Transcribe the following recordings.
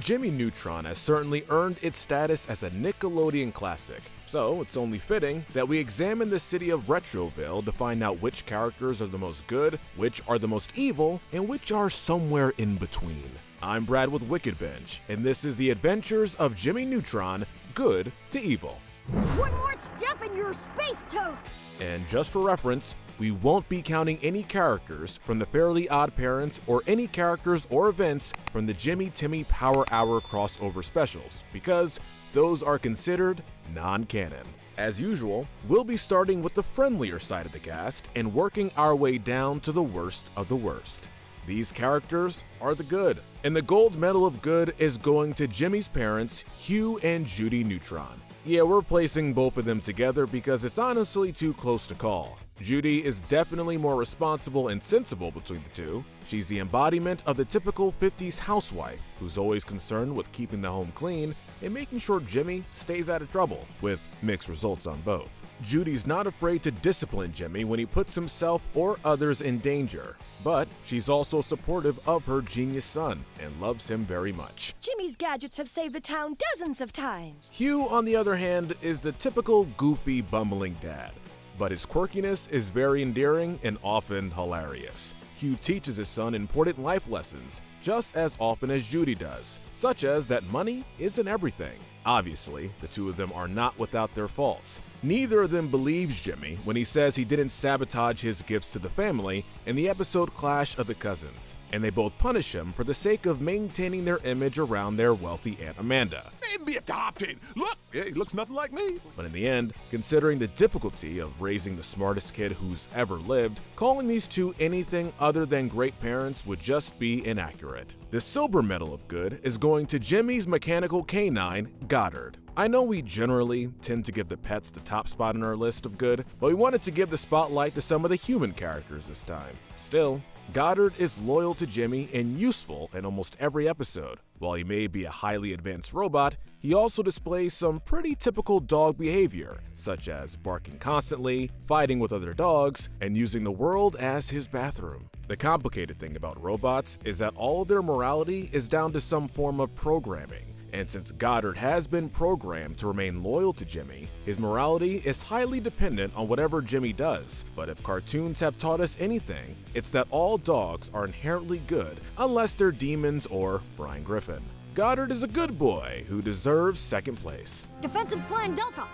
Jimmy Neutron has certainly earned its status as a Nickelodeon classic, so it's only fitting that we examine the city of Retroville to find out which characters are the most good, which are the most evil, and which are somewhere in between. I'm Brad with Wicked Binge, and this is the adventures of Jimmy Neutron, good to evil. One more step and you're space toast! And just for reference, we won't be counting any characters from the Fairly Odd Parents or any characters or events from the Jimmy Timmy Power Hour crossover specials, because those are considered non-canon. As usual, we'll be starting with the friendlier side of the cast and working our way down to the worst of the worst. These characters are the good, and the gold medal of good is going to Jimmy's parents, Hugh and Judy Neutron. Yeah, we're placing both of them together because it's honestly too close to call. Judy is definitely more responsible and sensible between the two. She's the embodiment of the typical 50s housewife who's always concerned with keeping the home clean and making sure Jimmy stays out of trouble, with mixed results on both. Judy's not afraid to discipline Jimmy when he puts himself or others in danger, but she's also supportive of her genius son and loves him very much. Jimmy's gadgets have saved the town dozens of times. Hugh, on the other hand, is the typical goofy, bumbling dad but his quirkiness is very endearing and often hilarious. Hugh teaches his son important life lessons, just as often as Judy does, such as that money isn't everything. Obviously, the two of them are not without their faults. Neither of them believes Jimmy when he says he didn't sabotage his gifts to the family in the episode Clash of the Cousins, and they both punish him for the sake of maintaining their image around their wealthy Aunt Amanda. Made me adopted. Look, yeah, he looks nothing like me. But in the end, considering the difficulty of raising the smartest kid who's ever lived, calling these two anything other than great parents would just be inaccurate. The silver medal of good is going to Jimmy's mechanical canine, Goddard. I know we generally tend to give the pets the top spot on our list of good, but we wanted to give the spotlight to some of the human characters this time. Still, Goddard is loyal to Jimmy and useful in almost every episode. While he may be a highly advanced robot, he also displays some pretty typical dog behavior, such as barking constantly, fighting with other dogs, and using the world as his bathroom. The complicated thing about robots is that all of their morality is down to some form of programming. And since Goddard has been programmed to remain loyal to Jimmy, his morality is highly dependent on whatever Jimmy does. But if cartoons have taught us anything, it's that all dogs are inherently good unless they're demons or Brian Griffin. Goddard is a good boy who deserves second place. Defensive plan Delta.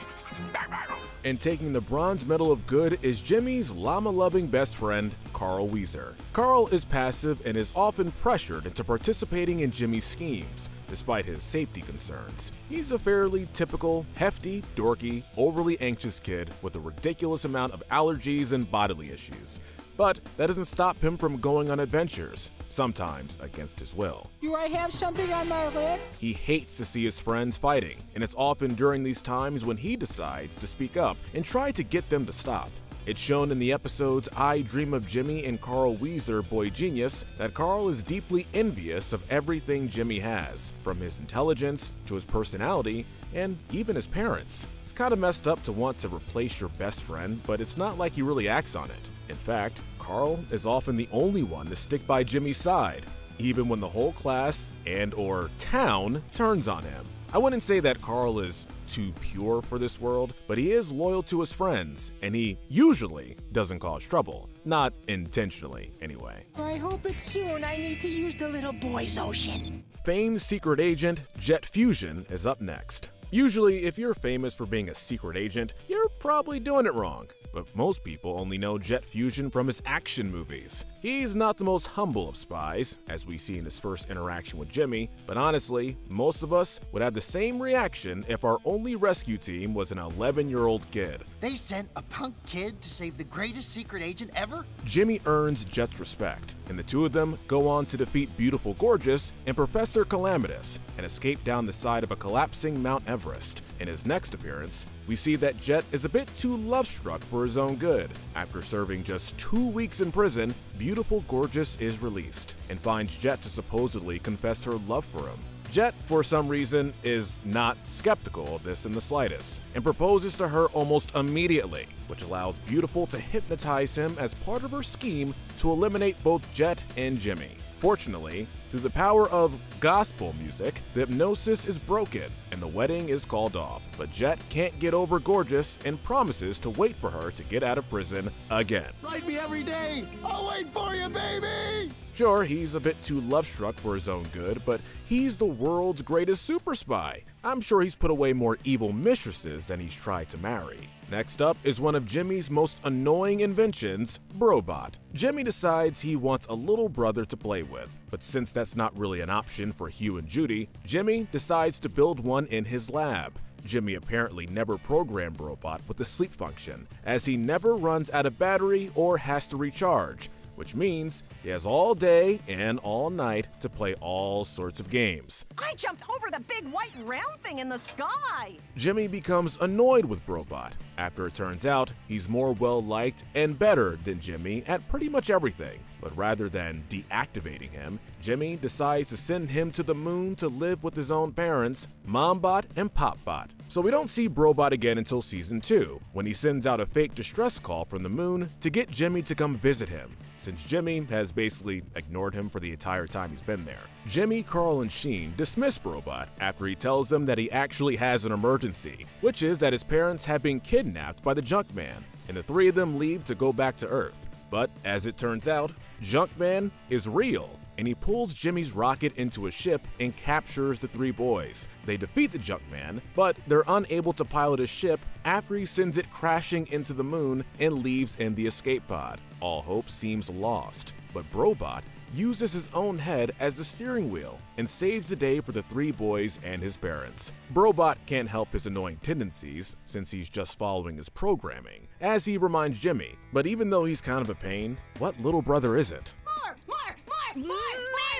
And taking the bronze medal of good is Jimmy's llama-loving best friend, Carl Wheezer. Carl is passive and is often pressured into participating in Jimmy's schemes, despite his safety concerns. He's a fairly typical, hefty, dorky, overly anxious kid with a ridiculous amount of allergies and bodily issues. But that doesn't stop him from going on adventures, sometimes against his will. Do I have something on my lip? He hates to see his friends fighting, and it's often during these times when he decides to speak up and try to get them to stop. It's shown in the episodes I Dream of Jimmy and Carl Wheezer Boy Genius that Carl is deeply envious of everything Jimmy has, from his intelligence to his personality and even his parents. It's kinda messed up to want to replace your best friend, but it's not like he really acts on it. In fact, Carl is often the only one to stick by Jimmy's side, even when the whole class and or town turns on him. I wouldn't say that Carl is too pure for this world, but he is loyal to his friends, and he usually doesn't cause trouble. Not intentionally, anyway. I hope it's soon. I need to use the little boy's ocean. Famed secret agent Jet Fusion is up next. Usually, if you're famous for being a secret agent, you're probably doing it wrong but most people only know Jet Fusion from his action movies. He's not the most humble of spies, as we see in his first interaction with Jimmy, but honestly, most of us would have the same reaction if our only rescue team was an 11 year old kid. They sent a punk kid to save the greatest secret agent ever? Jimmy earns Jet's respect, and the two of them go on to defeat Beautiful Gorgeous and Professor Calamitous and escape down the side of a collapsing Mount Everest. In his next appearance, we see that Jet is a bit too love-struck for his own good. After serving just two weeks in prison, Beautiful Gorgeous is released and finds Jet to supposedly confess her love for him. Jet, for some reason, is not skeptical of this in the slightest, and proposes to her almost immediately, which allows Beautiful to hypnotize him as part of her scheme to eliminate both Jet and Jimmy. Fortunately, Through the power of gospel music, the hypnosis is broken and the wedding is called off. But Jet can't get over Gorgeous and promises to wait for her to get out of prison again. Write me every day. I'll wait for you, baby. Sure, he's a bit too love struck for his own good, but he's the world's greatest super spy. I'm sure he's put away more evil mistresses than he's tried to marry. Next up is one of Jimmy's most annoying inventions, Brobot. Jimmy decides he wants a little brother to play with, but since that's not really an option for Hugh and Judy, Jimmy decides to build one in his lab. Jimmy apparently never programmed Brobot with the sleep function, as he never runs out of battery or has to recharge, which means he has all day and all night to play all sorts of games. I jumped over the big white round thing in the sky. Jimmy becomes annoyed with Brobot after it turns out he's more well liked and better than Jimmy at pretty much everything. But rather than deactivating him, Jimmy decides to send him to the moon to live with his own parents, Mombot and Popbot. So we don't see Brobot again until season 2, when he sends out a fake distress call from the moon to get Jimmy to come visit him, since Jimmy has basically ignored him for the entire time he's been there. Jimmy, Carl, and Sheen dismiss Brobot after he tells them that he actually has an emergency, which is that his parents have been kidnapped by the Junkman, and the three of them leave to go back to Earth. But as it turns out, Junkman is real, and he pulls Jimmy's rocket into a ship and captures the three boys. They defeat the Junkman, but they're unable to pilot his ship after he sends it crashing into the moon and leaves in the escape pod. All hope seems lost, but Brobot uses his own head as the steering wheel and saves the day for the three boys and his parents. Brobot can't help his annoying tendencies since he's just following his programming, as he reminds Jimmy, but even though he's kind of a pain, what little brother isn't? More, more, more, more.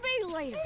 Maybe later.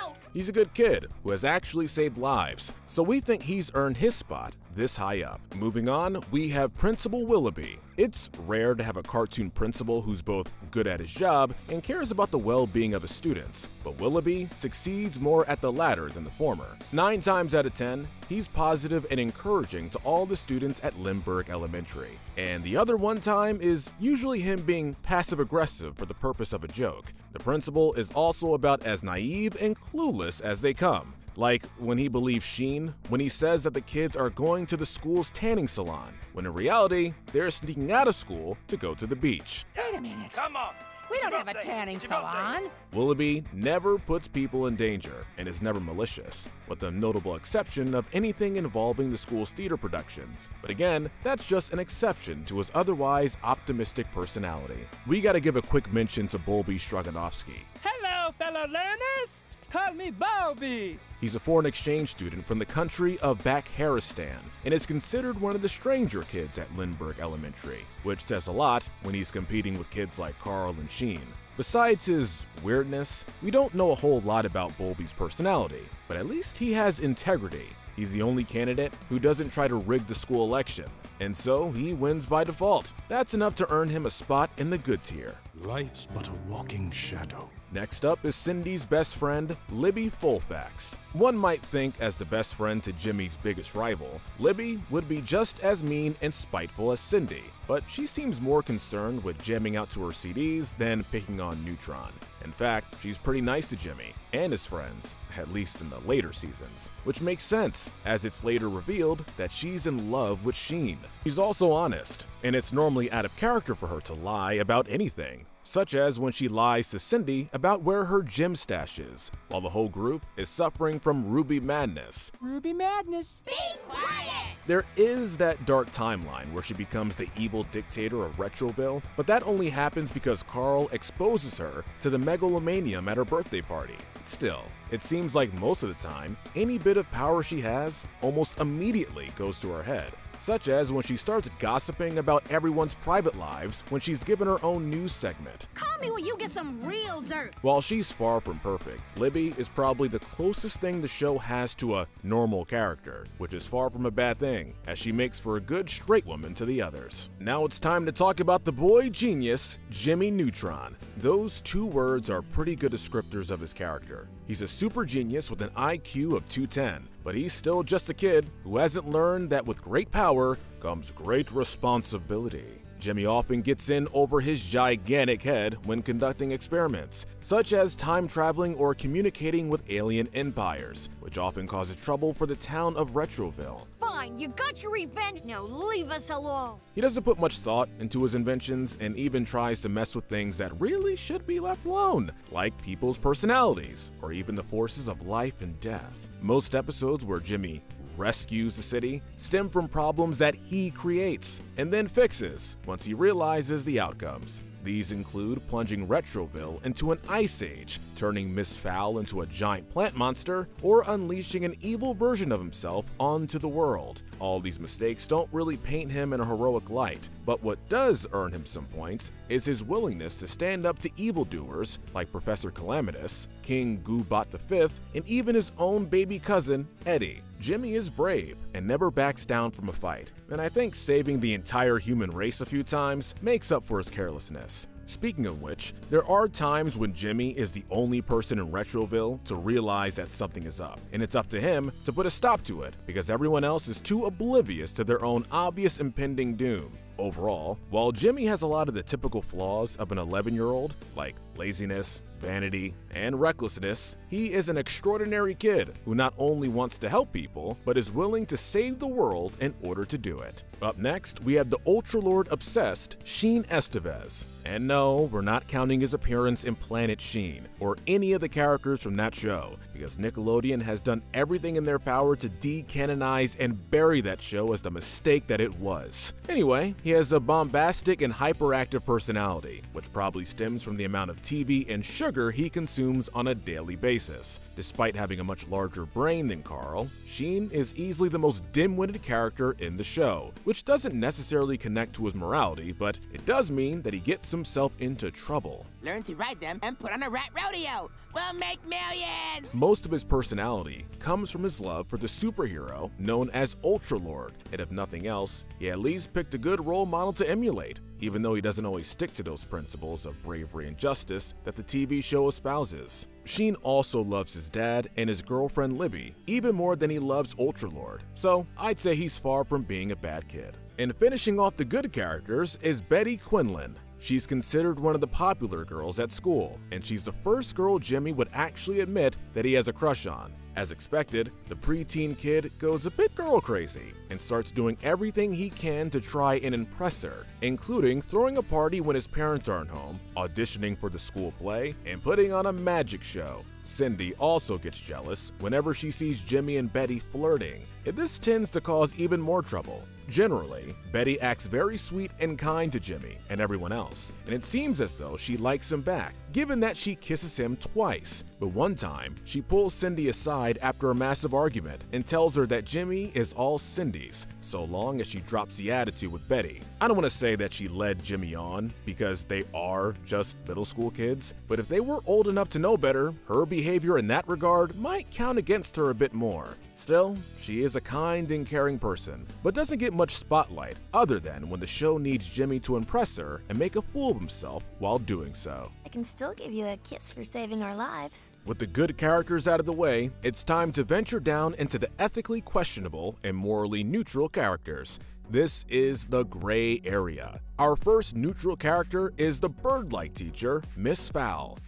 No! He's a good kid who has actually saved lives, so we think he's earned his spot this high up. Moving on, we have Principal Willoughby. It's rare to have a cartoon principal who's both good at his job and cares about the well-being of his students, but Willoughby succeeds more at the latter than the former. Nine times out of ten, he's positive and encouraging to all the students at Lindbergh Elementary. And the other one time is usually him being passive-aggressive for the purpose of a joke. The principal is also about as naive and clueless as they come, like when he believes Sheen when he says that the kids are going to the school's tanning salon, when in reality, they're sneaking out of school to go to the beach. Wait a minute. Come on. We don't have a tanning salon. Willoughby never puts people in danger and is never malicious, with the notable exception of anything involving the school's theater productions. But again, that's just an exception to his otherwise optimistic personality. We gotta give a quick mention to Bolbi Stroganovsky. Hello, fellow learners. Call me Bobby. He's a foreign exchange student from the country of Bakharistan and is considered one of the stranger kids at Lindbergh Elementary, which says a lot when he's competing with kids like Carl and Sheen. Besides his weirdness, we don't know a whole lot about Bolbi's personality, but at least he has integrity. He's the only candidate who doesn't try to rig the school election, and so he wins by default. That's enough to earn him a spot in the good tier. Life's but a walking shadow. Next up is Cindy's best friend, Libby Folfax. One might think, as the best friend to Jimmy's biggest rival, Libby would be just as mean and spiteful as Cindy, but she seems more concerned with jamming out to her CDs than picking on Neutron. In fact, she's pretty nice to Jimmy and his friends, at least in the later seasons, which makes sense, as it's later revealed that she's in love with Sheen. She's also honest, and it's normally out of character for her to lie about anything, such as when she lies to Cindy about where her gym stash is, while the whole group is suffering from Ruby Madness. Ruby Madness. Be quiet! There is that dark timeline where she becomes the evil dictator of Retroville, but that only happens because Carl exposes her to the megalomanium at her birthday party. Still, it seems like most of the time, any bit of power she has almost immediately goes to her head. Such as when she starts gossiping about everyone's private lives when she's given her own news segment. Call me when you get some real dirt. While she's far from perfect, Libby is probably the closest thing the show has to a normal character, which is far from a bad thing, as she makes for a good straight woman to the others. Now it's time to talk about the boy genius, Jimmy Neutron. Those two words are pretty good descriptors of his character. He's a super genius with an IQ of 210, but he's still just a kid who hasn't learned that with great power comes great responsibility. Jimmy often gets in over his gigantic head when conducting experiments, such as time traveling or communicating with alien empires, which often causes trouble for the town of Retroville. Fine, you got your revenge. Now leave us alone. He doesn't put much thought into his inventions and even tries to mess with things that really should be left alone, like people's personalities or even the forces of life and death. Most episodes where Jimmy rescues the city stem from problems that he creates and then fixes once he realizes the outcomes. These include plunging Retroville into an ice age, turning Miss Fowl into a giant plant monster, or unleashing an evil version of himself onto the world. All these mistakes don't really paint him in a heroic light, but what does earn him some points is his willingness to stand up to evildoers like Professor Calamitous, King Goobot V, and even his own baby cousin, Eddie. Jimmy is brave and never backs down from a fight, and I think saving the entire human race a few times makes up for his carelessness. Speaking of which, there are times when Jimmy is the only person in Retroville to realize that something is up, and it's up to him to put a stop to it because everyone else is too oblivious to their own obvious impending doom. Overall, while Jimmy has a lot of the typical flaws of an 11 year old, like laziness, vanity, and recklessness, he is an extraordinary kid who not only wants to help people, but is willing to save the world in order to do it. Up next, we have the Ultra Lord obsessed Sheen Estevez. And no, we're not counting his appearance in Planet Sheen or any of the characters from that show, because Nickelodeon has done everything in their power to decanonize and bury that show as the mistake that it was. Anyway, he has a bombastic and hyperactive personality, which probably stems from the amount of TV and sugar he consumes on a daily basis. Despite having a much larger brain than Carl, Sheen is easily the most dim-witted character in the show, which doesn't necessarily connect to his morality, but it does mean that he gets himself into trouble. Learn to ride them and put on a rat rodeo. We'll make millions! Most of his personality comes from his love for the superhero known as Ultra Lord, and if nothing else, he at least picked a good role model to emulate, even though he doesn't always stick to those principles of bravery and justice that the TV show espouses. Sheen also loves his dad and his girlfriend Libby even more than he loves Ultra Lord, so I'd say he's far from being a bad kid. And finishing off the good characters is Betty Quinlan, She's considered one of the popular girls at school, and she's the first girl Jimmy would actually admit that he has a crush on. As expected, the preteen kid goes a bit girl crazy and starts doing everything he can to try and impress her, including throwing a party when his parents aren't home, auditioning for the school play, and putting on a magic show. Cindy also gets jealous whenever she sees Jimmy and Betty flirting, and this tends to cause even more trouble. Generally, Betty acts very sweet and kind to Jimmy and everyone else, and it seems as though she likes him back, given that she kisses him twice. But one time, she pulls Cindy aside after a massive argument and tells her that Jimmy is all Cindy's, so long as she drops the attitude with Betty. I don't want to say that she led Jimmy on, because they are just middle school kids, but if they were old enough to know better, her behavior in that regard might count against her a bit more. Still, she is a kind and caring person, but doesn't get much spotlight other than when the show needs Jimmy to impress her and make a fool of himself while doing so. I can still give you a kiss for saving our lives. With the good characters out of the way, it's time to venture down into the ethically questionable and morally neutral characters. This is the gray area. Our first neutral character is the bird-like teacher, Miss Fowl.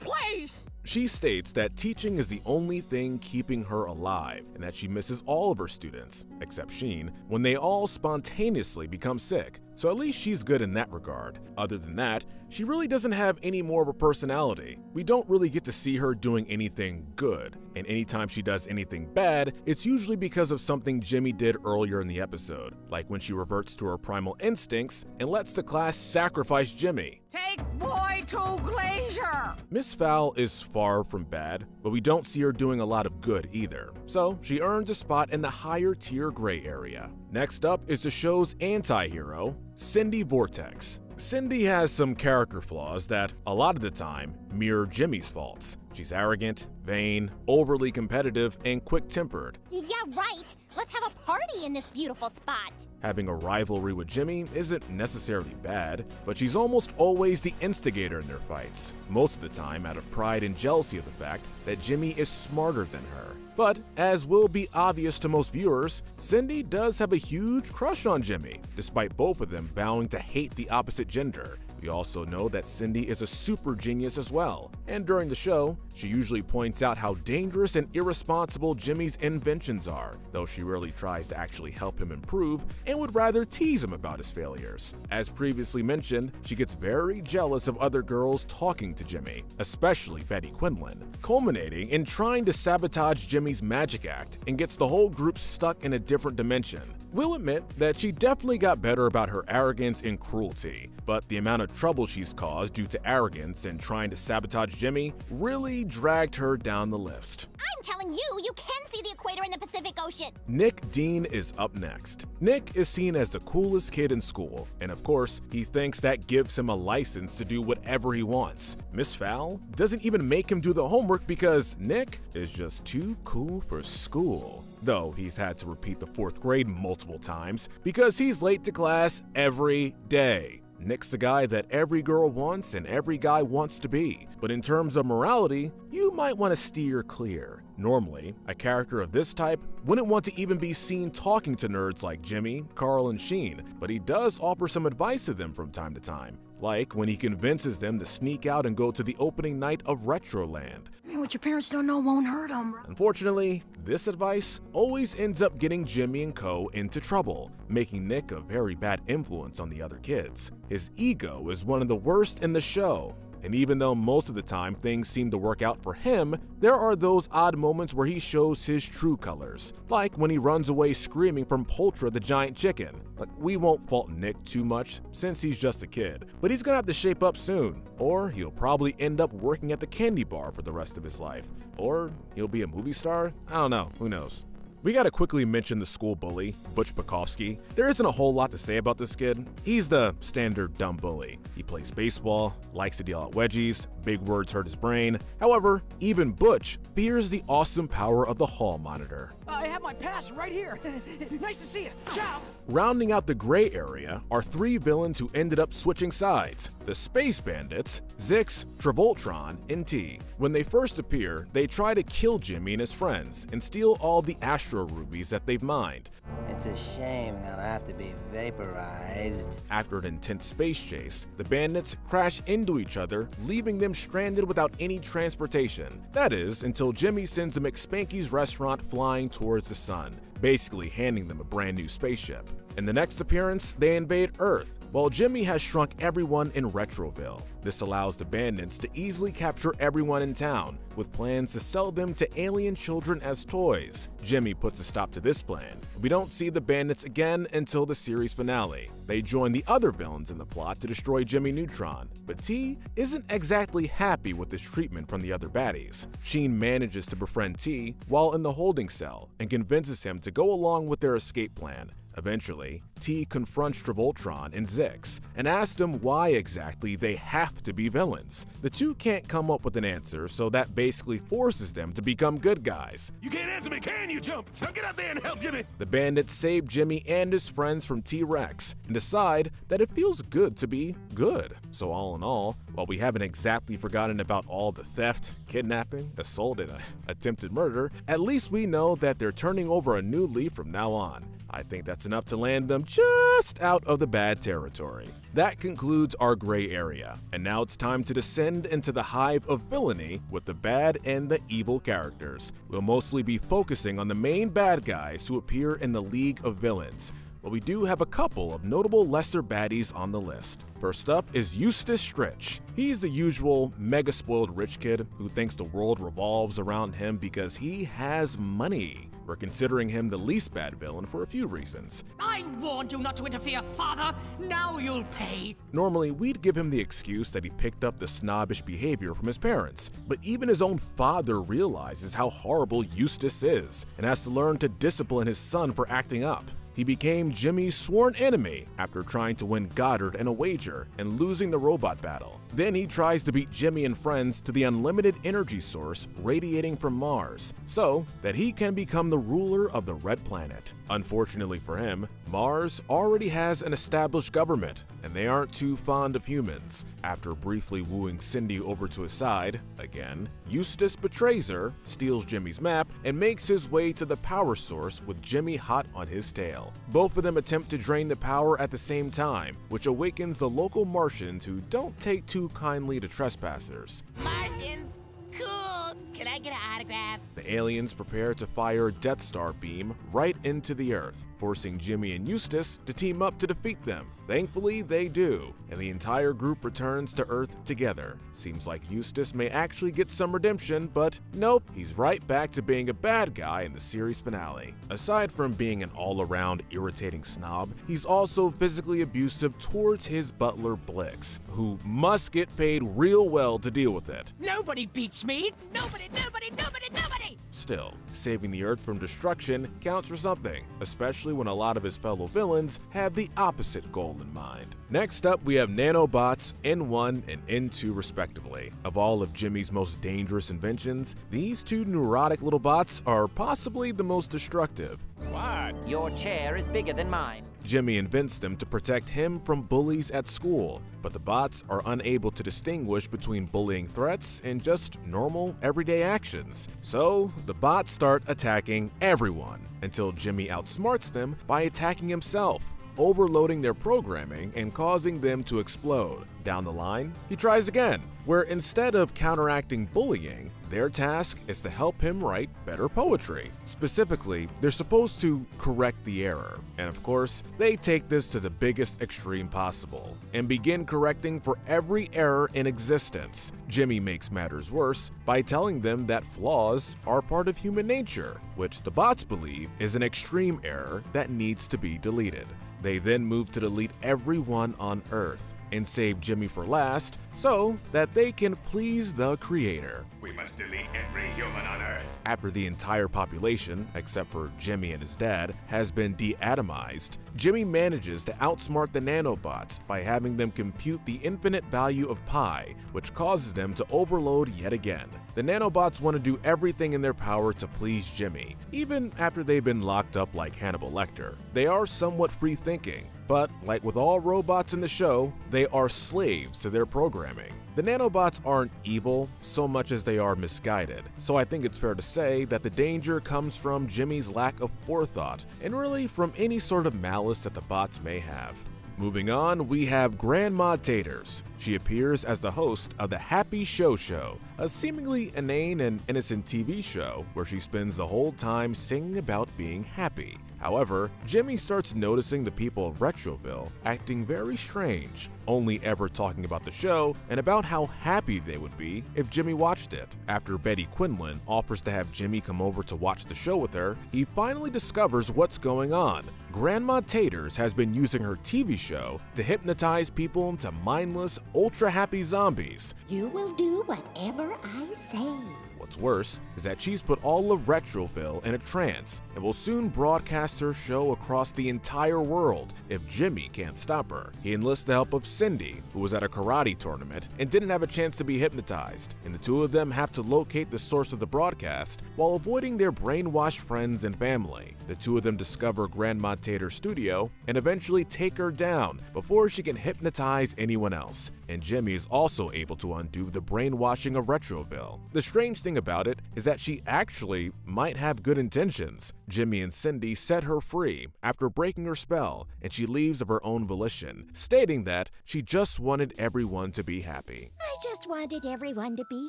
Place! She states that teaching is the only thing keeping her alive and that she misses all of her students, except Sheen, when they all spontaneously become sick. So at least she's good in that regard. Other than that, she really doesn't have any more of a personality. We don't really get to see her doing anything good, and anytime she does anything bad, it's usually because of something Jimmy did earlier in the episode, like when she reverts to her primal instincts and lets the class sacrifice Jimmy. Take boy to Glacier! Miss Fowl is far from bad, but we don't see her doing a lot of good either, so she earns a spot in the higher tier gray area. Next up is the show's anti-hero, Cindy Vortex. Cindy has some character flaws that, a lot of the time, mirror Jimmy's faults. She's arrogant, vain, overly competitive, and quick tempered. Yeah, right. Let's have a party in this beautiful spot. Having a rivalry with Jimmy isn't necessarily bad, but she's almost always the instigator in their fights, most of the time out of pride and jealousy of the fact that Jimmy is smarter than her. But, as will be obvious to most viewers, Cindy does have a huge crush on Jimmy, despite both of them vowing to hate the opposite gender. We also know that Cindy is a super genius as well, and during the show, she usually points out how dangerous and irresponsible Jimmy's inventions are, though she rarely tries to actually help him improve and would rather tease him about his failures. As previously mentioned, she gets very jealous of other girls talking to Jimmy, especially Betty Quinlan, culminating in trying to sabotage Jimmy's magic act and gets the whole group stuck in a different dimension. We'll admit that she definitely got better about her arrogance and cruelty, but the amount of trouble she's caused due to arrogance and trying to sabotage Jimmy really dragged her down the list. I'm telling you, you can see the equator in the Pacific Ocean. Nick Dean is up next. Nick is seen as the coolest kid in school, and of course, he thinks that gives him a license to do whatever he wants. Miss Fowl doesn't even make him do the homework because Nick is just too cool for school though he's had to repeat the fourth grade multiple times because he's late to class every day. Nick's the guy that every girl wants and every guy wants to be, but in terms of morality, you might want to steer clear. Normally, a character of this type wouldn't want to even be seen talking to nerds like Jimmy, Carl, and Sheen, but he does offer some advice to them from time to time. Like when he convinces them to sneak out and go to the opening night of Retroland. What your parents don't know won't hurt them. Unfortunately, this advice always ends up getting Jimmy and Co. into trouble, making Nick a very bad influence on the other kids. His ego is one of the worst in the show, and even though most of the time things seem to work out for him, there are those odd moments where he shows his true colors, like when he runs away screaming from Poultra the giant chicken. Like, we won't fault Nick too much since he's just a kid, but he's gonna have to shape up soon, or he'll probably end up working at the candy bar for the rest of his life. Or he'll be a movie star? I don't know, who knows. We gotta quickly mention the school bully, Butch Bukowski. There isn't a whole lot to say about this kid. He's the standard dumb bully. He plays baseball, likes to deal out wedgies, big words hurt his brain. However, even Butch fears the awesome power of the hall monitor. I have my pass right here. nice to see you. Ciao. Rounding out the gray area are three villains who ended up switching sides the Space Bandits, Zix, Travoltron, and T. When they first appear, they try to kill Jimmy and his friends and steal all the Astro Rubies that they've mined. It's a shame they'll have to be vaporized. After an intense space chase, the bandits crash into each other, leaving them stranded without any transportation. That is, until Jimmy sends them McSpanky's restaurant flying towards the sun, basically handing them a brand new spaceship. In the next appearance, they invade Earth, while Jimmy has shrunk everyone in Retroville. This allows the bandits to easily capture everyone in town, with plans to sell them to alien children as toys. Jimmy puts a stop to this plan. We don't see the bandits again until the series finale. They join the other villains in the plot to destroy Jimmy Neutron, but T isn't exactly happy with this treatment from the other baddies. Sheen manages to befriend T while in the holding cell and convinces him to go along with their escape plan. Eventually, T confronts Travoltron and Zix and asks them why exactly they have to be villains. The two can't come up with an answer, so that basically forces them to become good guys. You can't answer me, can you, Jump? Now get out there and help Jimmy! The bandits save Jimmy and his friends from T-Rex and decide that it feels good to be good. So all in all, while we haven't exactly forgotten about all the theft, kidnapping, assault, and uh, attempted murder, at least we know that they're turning over a new leaf from now on. I think that's enough to land them just out of the bad territory. That concludes our gray area, and now it's time to descend into the hive of villainy with the bad and the evil characters. We'll mostly be focusing on the main bad guys who appear in the League of Villains, but we do have a couple of notable lesser baddies on the list. First up is Eustace Strych. He's the usual mega spoiled rich kid who thinks the world revolves around him because he has money. We're considering him the least bad villain for a few reasons. I warned you not to interfere, father. Now you'll pay. Normally, we'd give him the excuse that he picked up the snobbish behavior from his parents, but even his own father realizes how horrible Eustace is and has to learn to discipline his son for acting up. He became Jimmy's sworn enemy after trying to win Goddard in a wager and losing the robot battle. Then he tries to beat Jimmy and friends to the unlimited energy source radiating from Mars, so that he can become the ruler of the Red Planet. Unfortunately for him, Mars already has an established government, and they aren't too fond of humans. After briefly wooing Cindy over to his side, again, Eustace betrays her, steals Jimmy's map, and makes his way to the power source with Jimmy hot on his tail. Both of them attempt to drain the power at the same time, which awakens the local Martians who don't take too kindly to trespassers. Martians? Cool! Can I get an autograph? The aliens prepare to fire a Death Star beam right into the Earth, forcing Jimmy and Eustace to team up to defeat them. Thankfully, they do, and the entire group returns to Earth together. Seems like Eustace may actually get some redemption, but nope, he's right back to being a bad guy in the series finale. Aside from being an all-around irritating snob, he's also physically abusive towards his butler Blix, who must get paid real well to deal with it. Nobody beats me. Nobody, nobody, nobody, nobody! Still, saving the Earth from destruction counts for something, especially when a lot of his fellow villains have the opposite goal in mind. Next up, we have nanobots N1 and N2 respectively. Of all of Jimmy's most dangerous inventions, these two neurotic little bots are possibly the most destructive. What? Your chair is bigger than mine. Jimmy invents them to protect him from bullies at school, but the bots are unable to distinguish between bullying threats and just normal, everyday actions. So, the bots start attacking everyone until Jimmy outsmarts them by attacking himself overloading their programming and causing them to explode. Down the line, he tries again, where instead of counteracting bullying, their task is to help him write better poetry. Specifically, they're supposed to correct the error, and of course, they take this to the biggest extreme possible and begin correcting for every error in existence. Jimmy makes matters worse by telling them that flaws are part of human nature, which the bots believe is an extreme error that needs to be deleted. They then move to delete everyone on Earth and save Jimmy for last so that they can please the creator. We must delete every human on Earth. After the entire population, except for Jimmy and his dad, has been de-atomized, Jimmy manages to outsmart the nanobots by having them compute the infinite value of pi, which causes them to overload yet again. The nanobots want to do everything in their power to please Jimmy, even after they've been locked up like Hannibal Lecter. They are somewhat free-thinking, but like with all robots in the show, they are slaves to their programming. The nanobots aren't evil so much as they are misguided, so I think it's fair to say that the danger comes from Jimmy's lack of forethought and really from any sort of malice that the bots may have. Moving on, we have Grandma Taters. She appears as the host of the Happy Show Show, a seemingly inane and innocent TV show where she spends the whole time singing about being happy. However, Jimmy starts noticing the people of Retroville acting very strange, only ever talking about the show and about how happy they would be if Jimmy watched it. After Betty Quinlan offers to have Jimmy come over to watch the show with her, he finally discovers what's going on. Grandma Taters has been using her TV show to hypnotize people into mindless, ultra happy zombies. You will do whatever I say. What's worse is that she's put all of Retroville in a trance and will soon broadcast her show across the entire world if Jimmy can't stop her. He enlists the help of Cindy, who was at a karate tournament and didn't have a chance to be hypnotized, and the two of them have to locate the source of the broadcast while avoiding their brainwashed friends and family. The two of them discover Grandma Tater's studio and eventually take her down before she can hypnotize anyone else, and Jimmy is also able to undo the brainwashing of Retroville. The strange thing about it is that she actually might have good intentions. Jimmy and Cindy set her free after breaking her spell, and she leaves of her own volition, stating that she just wanted everyone to be happy. I just wanted everyone to be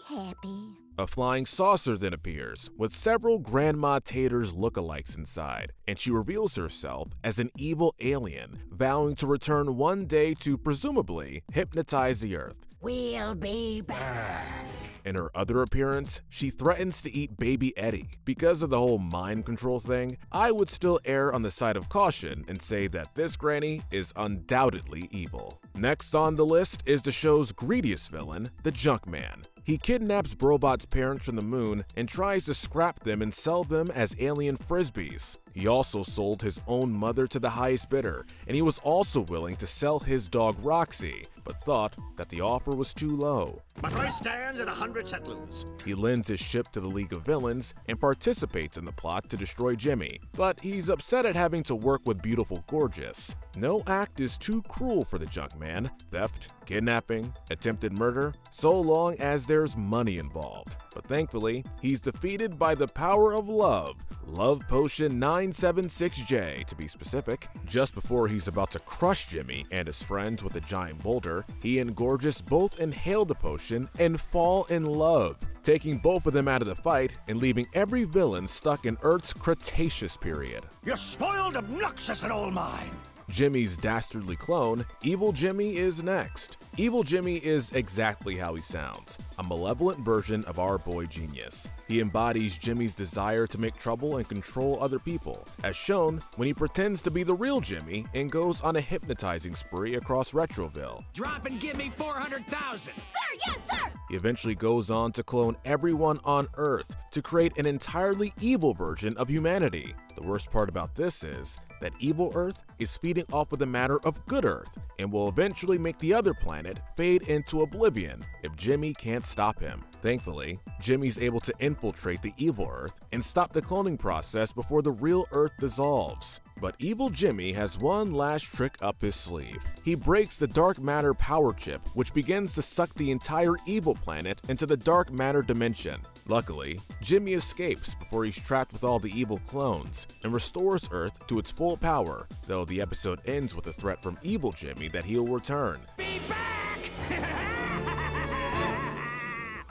happy. A flying saucer then appears, with several Grandma Taters lookalikes inside, and she reveals herself as an evil alien, vowing to return one day to presumably hypnotize the Earth. We'll be back. In her other appearance, she threatens to eat baby Eddie. Because of the whole mind control thing, I would still err on the side of caution and say that this granny is undoubtedly evil. Next on the list is the show's greediest villain, the Junkman. He kidnaps Brobot's parents from the moon and tries to scrap them and sell them as alien frisbees. He also sold his own mother to the highest bidder, and he was also willing to sell his dog Roxy, but thought that the offer was too low. My price stands at a hundred settlers. He lends his ship to the League of Villains and participates in the plot to destroy Jimmy, but he's upset at having to work with beautiful Gorgeous. No act is too cruel for the junk man theft, kidnapping, attempted murder, so long as there's money involved. But thankfully, he's defeated by the power of love, Love Potion 976J to be specific. Just before he's about to crush Jimmy and his friends with a giant boulder, he and Gorgeous both inhale the potion and fall in love, taking both of them out of the fight and leaving every villain stuck in Earth's Cretaceous period. You're spoiled, obnoxious, and all mine. Jimmy's dastardly clone, Evil Jimmy is next. Evil Jimmy is exactly how he sounds, a malevolent version of our boy Genius. He embodies Jimmy's desire to make trouble and control other people, as shown when he pretends to be the real Jimmy and goes on a hypnotizing spree across Retroville. Drop and give me 400,000. Sir, yes, sir! He eventually goes on to clone everyone on Earth to create an entirely evil version of humanity. The worst part about this is that evil Earth is feeding off of the matter of good Earth and will eventually make the other planet fade into oblivion if Jimmy can't stop him. Thankfully, Jimmy's able to infiltrate the evil Earth and stop the cloning process before the real Earth dissolves. But Evil Jimmy has one last trick up his sleeve. He breaks the dark matter power chip, which begins to suck the entire evil planet into the dark matter dimension. Luckily, Jimmy escapes before he's trapped with all the evil clones and restores Earth to its full power, though the episode ends with a threat from Evil Jimmy that he'll return. Be back!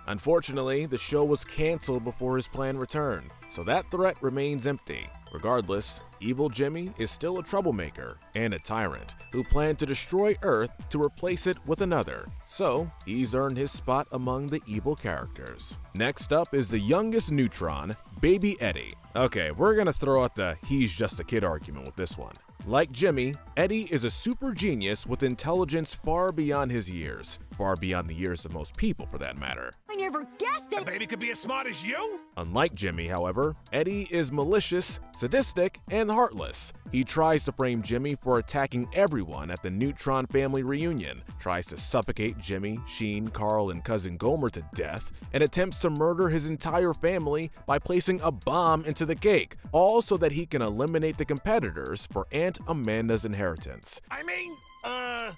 Unfortunately, the show was cancelled before his plan returned, so that threat remains empty. Regardless, Evil Jimmy is still a troublemaker and a tyrant who planned to destroy Earth to replace it with another, so he's earned his spot among the evil characters. Next up is the youngest Neutron, Baby Eddie. Okay, we're gonna throw out the he's just a kid argument with this one. Like Jimmy, Eddie is a super genius with intelligence far beyond his years, far beyond the years of most people for that matter. I never guessed that- A that. baby could be as smart as you? Unlike Jimmy, however, Eddie is malicious, sadistic, and heartless. He tries to frame Jimmy for attacking everyone at the Neutron family reunion, tries to suffocate Jimmy, Sheen, Carl, and cousin Gomer to death, and attempts to murder his entire family by placing a bomb into the cake, all so that he can eliminate the competitors for Aunt Amanda's inheritance. I mean, uh.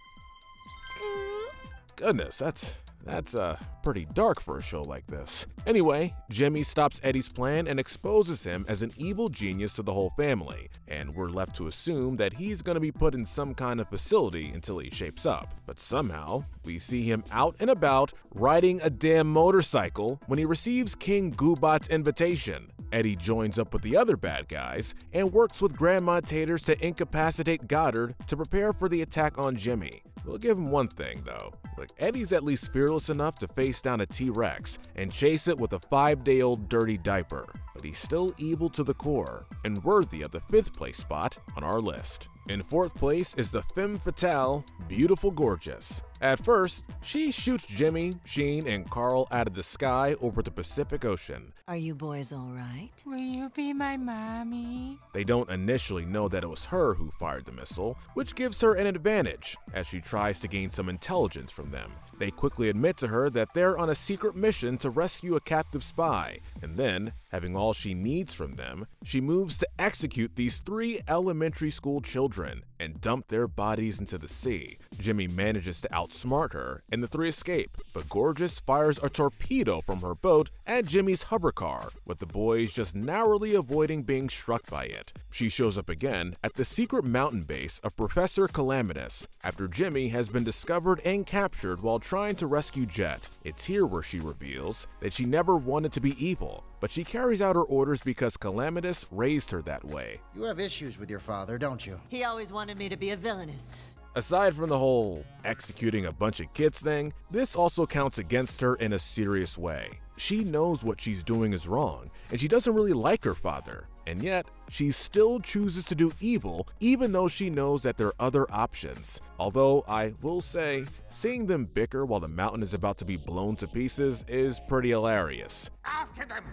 Goodness, that's that's uh pretty dark for a show like this. Anyway, Jimmy stops Eddie's plan and exposes him as an evil genius to the whole family, and we're left to assume that he's gonna be put in some kind of facility until he shapes up. But somehow, we see him out and about riding a damn motorcycle when he receives King Goobot's invitation. Eddie joins up with the other bad guys and works with Grandma Taters to incapacitate Goddard to prepare for the attack on Jimmy. We'll give him one thing though. Eddie's at least fearless enough to face down a T-Rex and chase it with a 5-day-old dirty diaper, but he's still evil to the core and worthy of the 5th place spot on our list. In 4th place is the femme fatale, Beautiful Gorgeous. At first, she shoots Jimmy, Sheen, and Carl out of the sky over the Pacific Ocean. Are you boys all right? Will you be my mommy? They don't initially know that it was her who fired the missile, which gives her an advantage as she tries to gain some intelligence from them. They quickly admit to her that they're on a secret mission to rescue a captive spy, and then, having all she needs from them, she moves to execute these three elementary school children and dump their bodies into the sea. Jimmy manages to outsmart her, and the three escape, but Gorgeous fires a torpedo from her boat at Jimmy's hover car, with the boys just narrowly avoiding being struck by it. She shows up again at the secret mountain base of Professor Calamitous after Jimmy has been discovered and captured while trying to rescue Jet. It's here where she reveals that she never wanted to be evil, but she carries out her orders because Calamitous raised her that way. You have issues with your father, don't you? He always wanted me to be a villainess. Aside from the whole executing a bunch of kids thing, this also counts against her in a serious way. She knows what she's doing is wrong, and she doesn't really like her father, and yet she still chooses to do evil even though she knows that there are other options. Although I will say, seeing them bicker while the mountain is about to be blown to pieces is pretty hilarious. After them!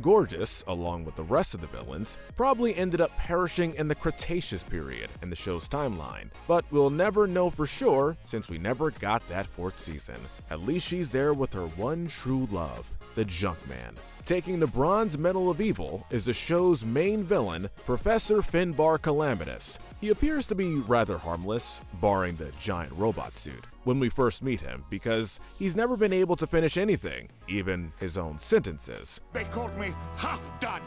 Gorgeous, along with the rest of the villains, probably ended up perishing in the Cretaceous period in the show's timeline, but we'll never know for sure since we never got that fourth season. At least she's there with her one true love, the Junkman. Taking the Bronze Medal of Evil is the show's main villain, Professor Finbarr Calamitous. He appears to be rather harmless, barring the giant robot suit, when we first meet him because he's never been able to finish anything, even his own sentences. They called me half done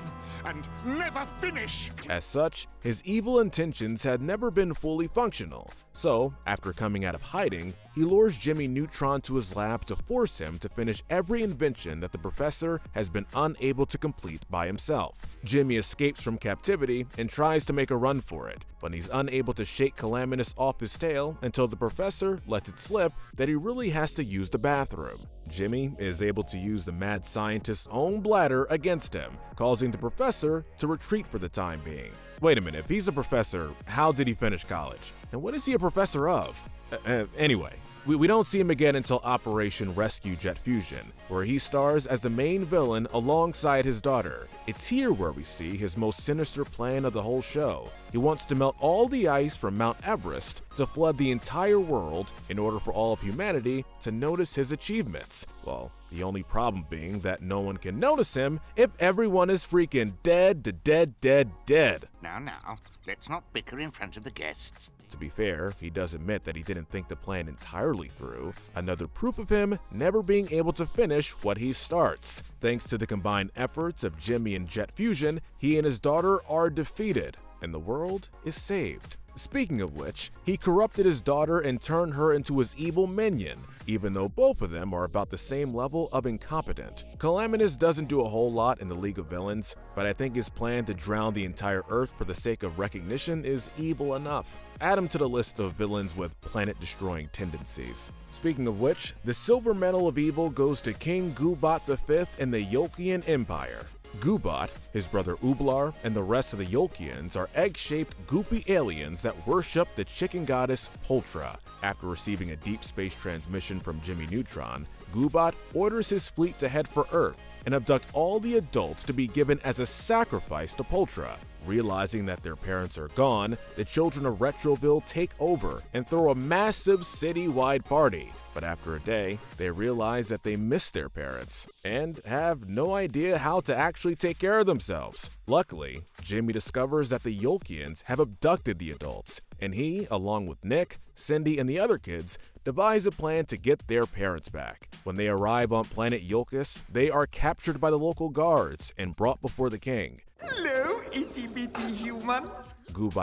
and never finish. As such, his evil intentions had never been fully functional. So, after coming out of hiding, he lures Jimmy Neutron to his lab to force him to finish every invention that the professor has been unable to complete by himself. Jimmy escapes from captivity and tries to make a run for it, but he's unable to shake Calamitous off his tail until the professor lets it slip that he really has to use the bathroom. Jimmy is able to use the mad scientist's own bladder against him, causing the professor to retreat for the time being. Wait a minute, if he's a professor, how did he finish college? And what is he a professor of? Uh, uh, anyway, we, we don't see him again until Operation Rescue Jet Fusion, where he stars as the main villain alongside his daughter. It's here where we see his most sinister plan of the whole show. He wants to melt all the ice from Mount Everest to flood the entire world in order for all of humanity to notice his achievements. Well, the only problem being that no one can notice him if everyone is freaking dead to dead, dead, dead. Now, now, let's not bicker in front of the guests. To be fair, he does admit that he didn't think the plan entirely through, another proof of him never being able to finish what he starts. Thanks to the combined efforts of Jimmy and Jet Fusion, he and his daughter are defeated, and the world is saved. Speaking of which, he corrupted his daughter and turned her into his evil minion, even though both of them are about the same level of incompetent. Calamitous doesn't do a whole lot in the League of Villains, but I think his plan to drown the entire Earth for the sake of recognition is evil enough. Add him to the list of villains with planet-destroying tendencies. Speaking of which, the Silver Medal of Evil goes to King Goobot V in the Yolkian Empire. Goobot, his brother Ooblar, and the rest of the Yolkians are egg-shaped goopy aliens that worship the chicken goddess Poultra. After receiving a deep space transmission from Jimmy Neutron, Goobot orders his fleet to head for Earth and abduct all the adults to be given as a sacrifice to Poultra. Realizing that their parents are gone, the children of Retroville take over and throw a massive city-wide party. But after a day, they realize that they miss their parents and have no idea how to actually take care of themselves. Luckily, Jimmy discovers that the Yolkians have abducted the adults, and he, along with Nick, Cindy, and the other kids, devise a plan to get their parents back. When they arrive on planet Yolkus, they are captured by the local guards and brought before the king. Hello, itty bitty humans.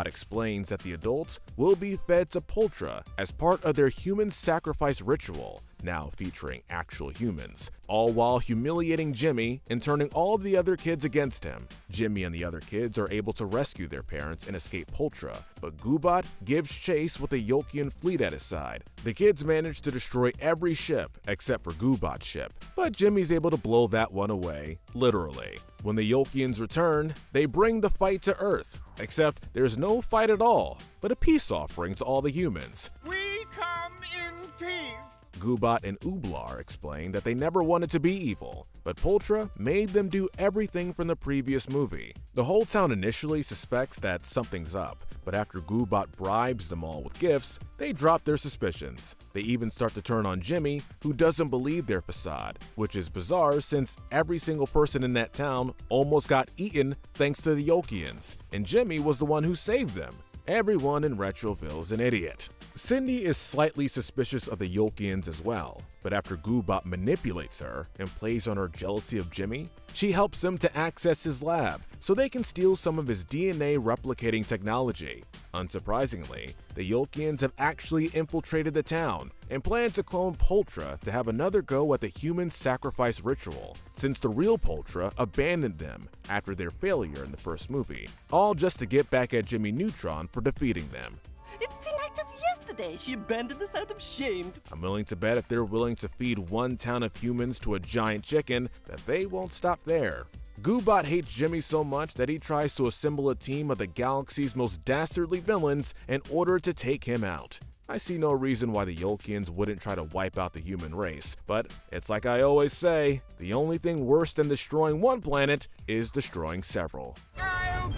Explains that the adults will be fed to Poultra as part of their human sacrifice ritual, now featuring actual humans, all while humiliating Jimmy and turning all of the other kids against him. Jimmy and the other kids are able to rescue their parents and escape Poultra, but Goobot gives chase with a Yolkian fleet at his side. The kids manage to destroy every ship except for Goobot's ship, but Jimmy's able to blow that one away, literally. When the Yolkians return, they bring the fight to Earth, except there's no fight at all, but a peace offering to all the humans. We come in peace. Goobot and Ooblar explain that they never wanted to be evil, but Poultra made them do everything from the previous movie. The whole town initially suspects that something's up, but after Goobot bribes them all with gifts, they drop their suspicions. They even start to turn on Jimmy, who doesn't believe their facade, which is bizarre since every single person in that town almost got eaten thanks to the Yolkians, and Jimmy was the one who saved them. Everyone in Retroville's an idiot. Cindy is slightly suspicious of the Yolkians as well, but after Goobot manipulates her and plays on her jealousy of Jimmy, she helps them to access his lab so they can steal some of his DNA replicating technology. Unsurprisingly, the Yolkians have actually infiltrated the town and plan to clone Poultra to have another go at the human sacrifice ritual, since the real Poultra abandoned them after their failure in the first movie, all just to get back at Jimmy Neutron for defeating them. It seemed like just yesterday she abandoned us out of shame. I'm willing to bet if they're willing to feed one town of humans to a giant chicken, that they won't stop there. Goobot hates Jimmy so much that he tries to assemble a team of the galaxy's most dastardly villains in order to take him out. I see no reason why the Yolkians wouldn't try to wipe out the human race. But it's like I always say, the only thing worse than destroying one planet is destroying several. I'll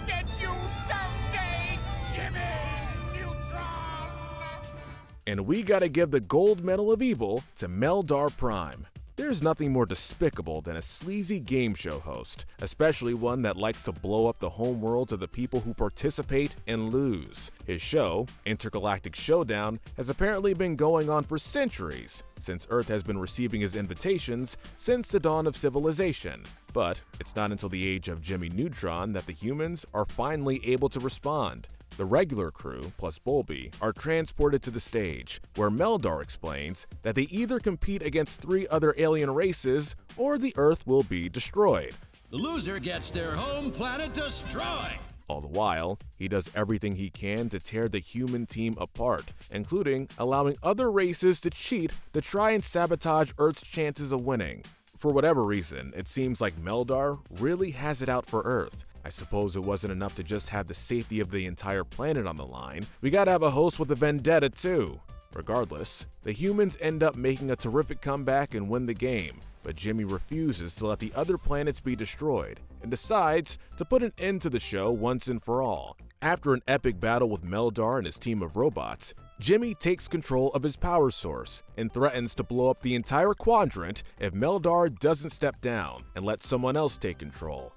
And we gotta give the gold medal of evil to Meldar Prime. There's nothing more despicable than a sleazy game show host, especially one that likes to blow up the home worlds of the people who participate and lose. His show, Intergalactic Showdown, has apparently been going on for centuries, since Earth has been receiving his invitations since the dawn of civilization. But it's not until the age of Jimmy Neutron that the humans are finally able to respond. The regular crew, plus Bolbi, are transported to the stage, where Meldar explains that they either compete against three other alien races or the Earth will be destroyed. The loser gets their home planet destroyed! All the while, he does everything he can to tear the human team apart, including allowing other races to cheat to try and sabotage Earth's chances of winning. For whatever reason, it seems like Meldar really has it out for Earth. I suppose it wasn't enough to just have the safety of the entire planet on the line. We gotta have a host with a vendetta too. Regardless, the humans end up making a terrific comeback and win the game, but Jimmy refuses to let the other planets be destroyed and decides to put an end to the show once and for all. After an epic battle with Meldar and his team of robots, Jimmy takes control of his power source and threatens to blow up the entire quadrant if Meldar doesn't step down and let someone else take control.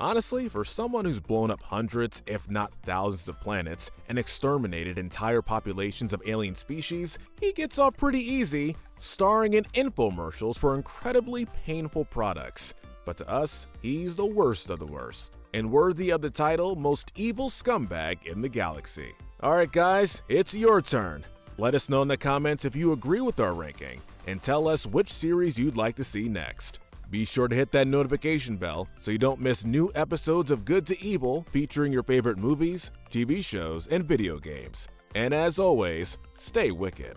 Honestly, for someone who's blown up hundreds, if not thousands of planets and exterminated entire populations of alien species, he gets off pretty easy, starring in infomercials for incredibly painful products. But to us, he's the worst of the worst, and worthy of the title Most Evil Scumbag in the Galaxy. Alright guys, it's your turn. Let us know in the comments if you agree with our ranking, and tell us which series you'd like to see next. Be sure to hit that notification bell so you don't miss new episodes of Good to Evil featuring your favorite movies, TV shows, and video games. And as always, stay wicked.